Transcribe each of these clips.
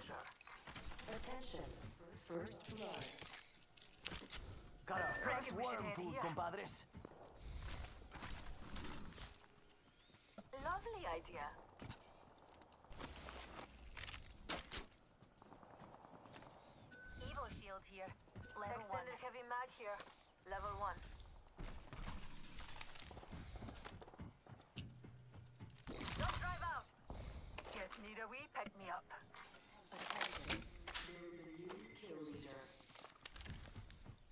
pleasure. Attention. First blood. Got a fresh Reckon worm food, here. compadres. Lovely idea. Evo shield here. Level Extended one. heavy mag here. Level one. Don't drive out. Just need a wee pick me up. Attention. There is a new kill leader.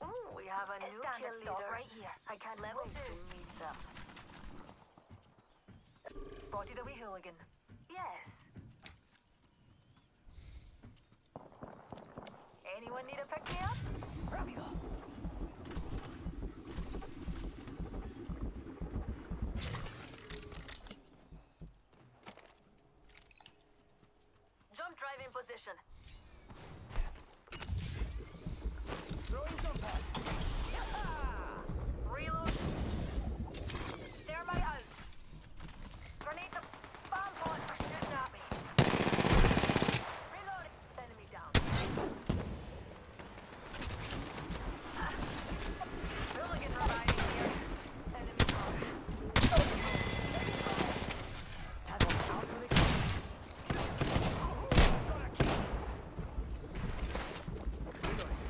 Ooh, we have a new Standard kill stock leader. right here. I can't Level two. meet them. Spotted a wee hooligan. Yes. Anyone need a pick me up? Rápido. Jump drive in position. Throwing jump pad. Reload. Thermite out. Grenade the bomb pod for shooting at me. Reload. Enemy down. Ah. Hooligan reviving here. Enemy down. Have them out for the kill. It's gonna kill. Reloading.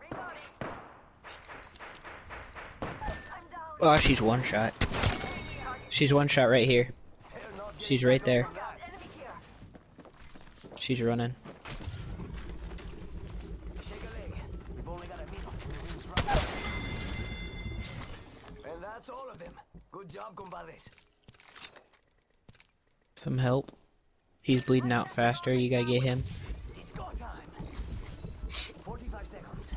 Reloading. I'm down. Oh, she's one shot. She's one shot right here. She's right there. She's running. And that's all of them. Good job, compadres. Some help. He's bleeding out faster. You gotta get him. It's go time. 45 seconds.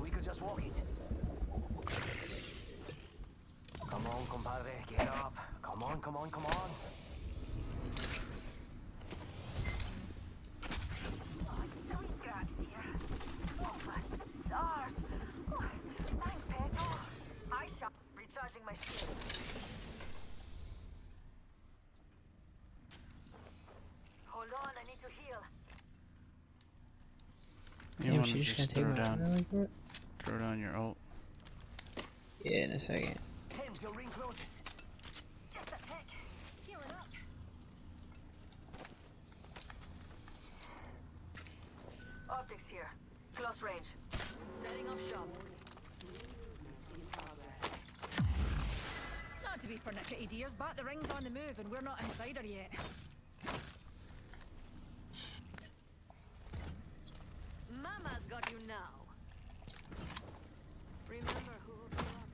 We could just walk it. Come. Get up. Come on, come on, come on. Silly scratch, dear. My stars. Thanks, Peto. I shot. Recharging my shield. Hold on, I need to heal. You Damn, wanna she's just gonna just take throw my down, really quick. throw down your ult. Yeah, in a second. 10 till ring closes. Just a tick. Healing up. Optics here. Close range. Setting up shop. Not to be pernickety dears, but the ring's on the move and we're not inside her yet. Mama's got you now. Remember who hooked you up.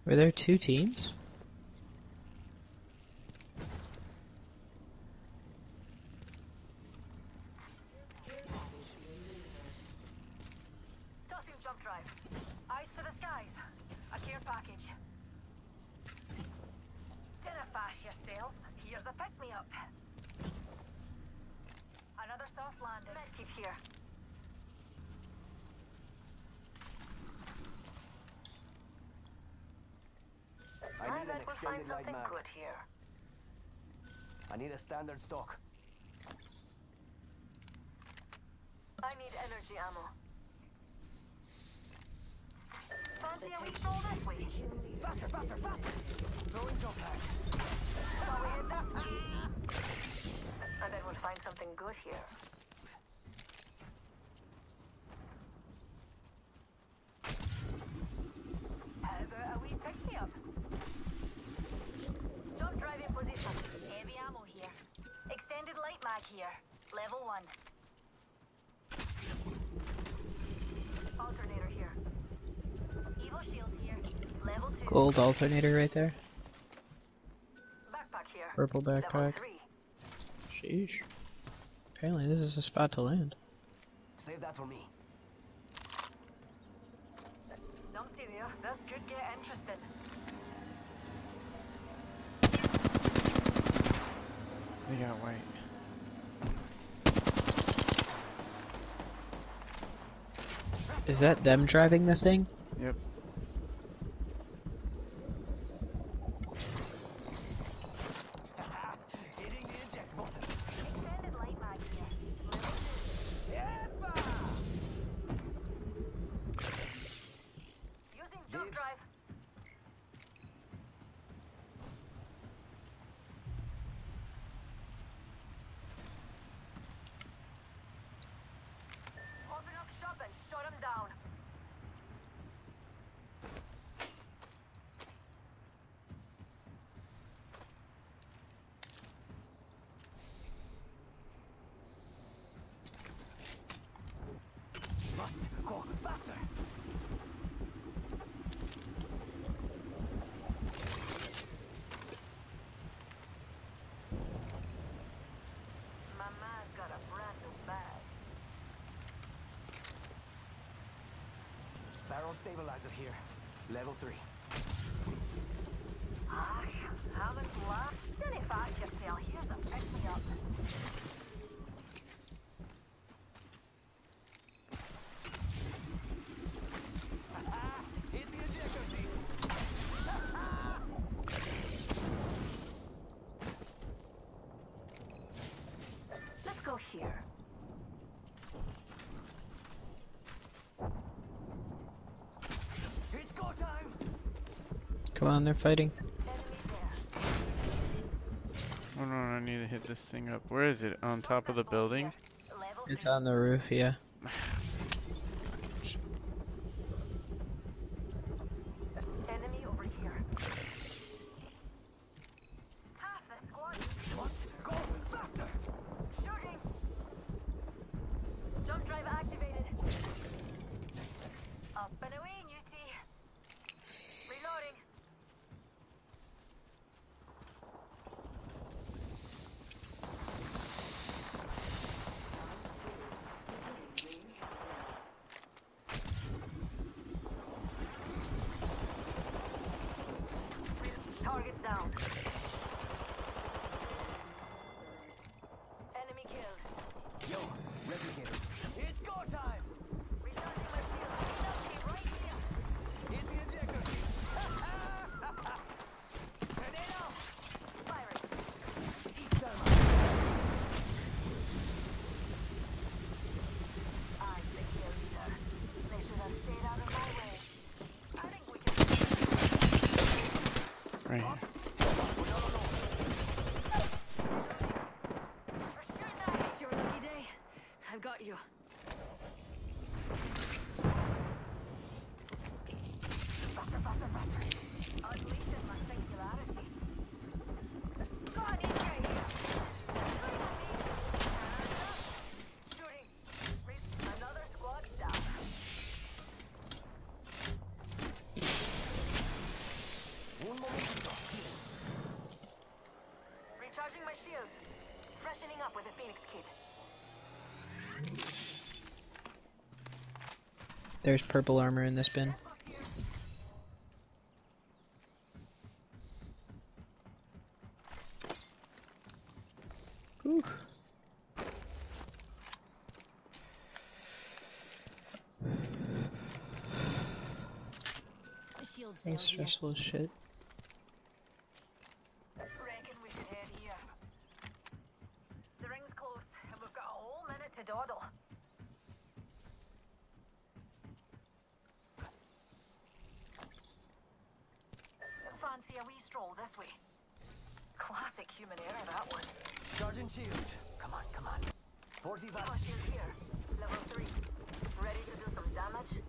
I've got Were there two teams? Tossing jump drive. Eyes to the skies. A care package. Dinner fast yourself. Here's a pick me up. Another soft landing. Here. I need an bet we'll find extended light something mag. good here. I need a standard stock. I need energy ammo. Fancy a wee stroll this way? Faster, faster, faster! Throwing jump pad. I bet we'll find something good here. How about a wee pick me up? Jump drive in position. Heavy ammo here. Extended light mag here. Level one. Alternator here. Evo shield here. Level two. Gold alternator right there. Backpack here. Purple backpack. Sheesh. Apparently this is a spot to land. Save that for me. Numpty there. This could get interesting. We got white. Is that them driving the thing? Yep. Hitting the eject button. Extended light mag here. Level Using jump Leaves. drive. Open up shop and shut him down. Must go faster. My man's got a brand new bag. Barrel stabilizer here. Level three. Ah, Hammond laugh. Don't fast yourself. Here's a pick me up. Hit the ejector seat. Let's go here. It's go time. Come on, they're fighting. Enemy there. Hold on, I need to hit this thing up. Where is it? On top of the building? It's on the roof, yeah. Enemy over here. Half the squad Must go faster. shooting. Jump drive activated. Up and away, Newty. Reloading. Target down. Enemy killed. Yo, replicator. It's go time. Recharging my shield. Selfie right here. Hit the ejector seat. Grenade out. Firing. Eat thermite. I'm the kill leader. They should have stayed out of my way. I think we can. Right here. We're shooting at It's your lucky day. I've got you. Faster, faster, faster. Unleashing my singularity. God, he's right here. Shooting at me. Shooting. Re- Another squad down. Un momentito. Recharging my shields. Freshening up with a Phoenix kit. There's purple armor in this bin. The That's stressful shit. Reckon we should head here. The ring's close, and we've got a whole minute to dawdle. Fancy a wee stroll this way. Classic human error, that one. Charging shields. Come on, come on. 45. Got shield here. Level 3. Ready to do some damage?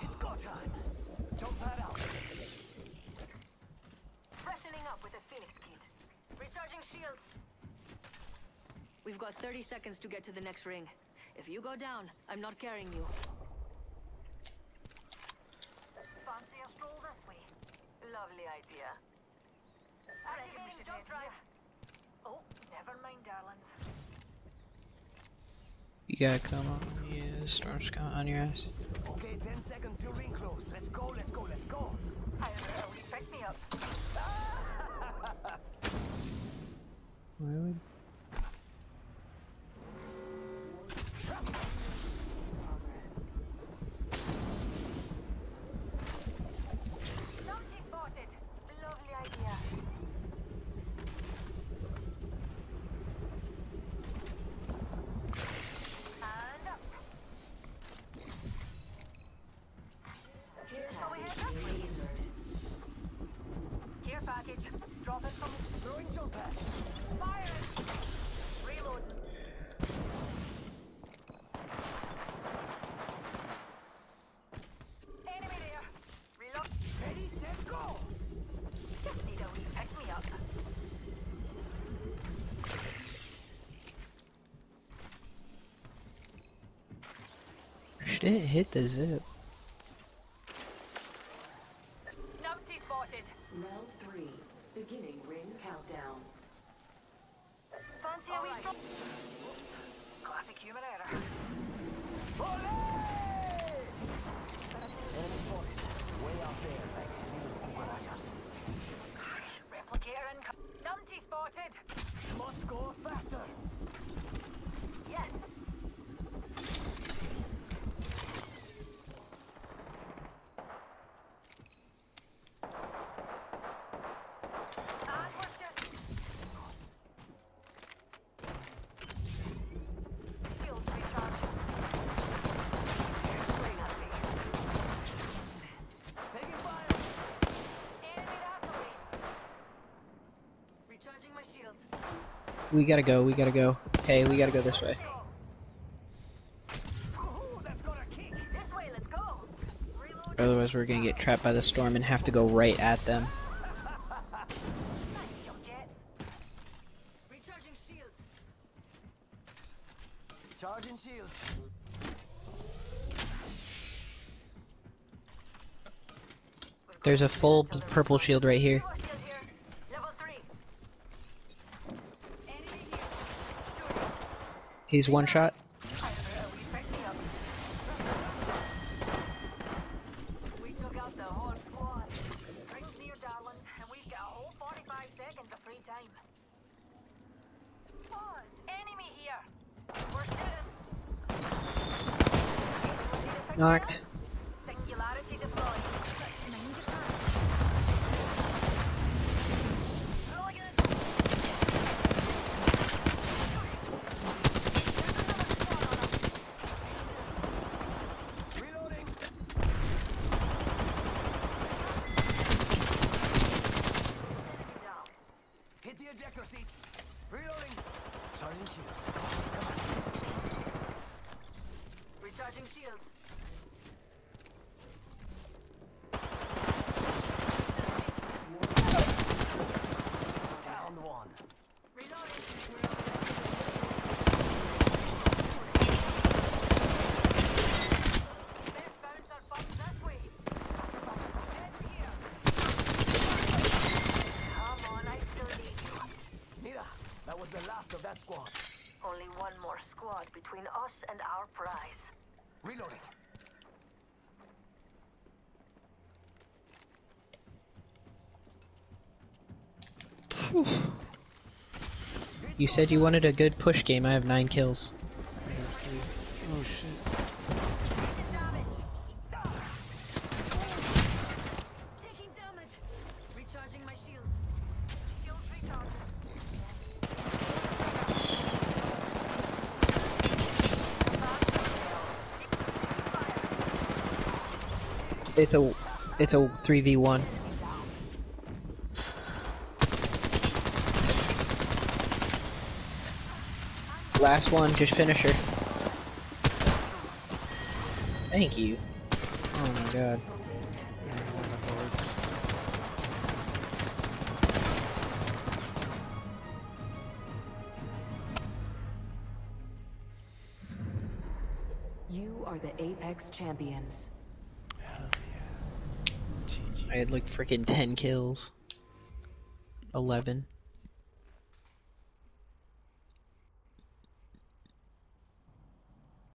It's go time. Jump pad out. Freshening up with a Phoenix kit. Recharging shields. We've got 30 seconds to get to the next ring. If you go down, I'm not carrying you. Fancy a stroll this way? Lovely idea. Activating jump drive. Darlings. You gotta come on. Yeah, storm scout on your ass. Okay, 10 seconds till ring close. Let's go, let's go, let's go. I a wee pick me up. Why would? Didn't hit the zip. Numpty spotted. Round three. Beginning ring countdown. Fancy a wee strong. Oops. Classic human error. Enemy spotted. Way out there, like little cucarachas. Replicator income. Numpty spotted. Must go faster. Yes. And we're shooting. Shields recharged. Swing at me. Taking fire. Enemy that way. Recharging my shields. We gotta go, we gotta go. Okay, we gotta go this way. Otherwise we're gonna get trapped by the storm and have to go right at them. Charging shields. There's a full purple shield right here. Duo shield here. Level three. Enemy here. Shooting. He's one shot. We picked me up. We took out the whole squad. Rings near, darlings, and we've got a whole 45 seconds of free time. Pause. Enemy here. We're shooting. Anyone need a pick me Knocked. up? Singularity deployed. Mind your back. Rolling it. Reloading. Enemy down. Hit the ejector seats. Reloading. Charging shields. Recharging shields. Down one. Reloading. Best bouncer funds this way. Head here. Come on, I still need you. Mira, that was the last of that squad. Only one more squad between us and our prize. Reloading. You said you wanted a good push game. I have nine kills. It's a it's a 3v1. Last one, just finish her. Thank you. Oh my god. You are the Apex champions. I had like freaking 10 kills. 11.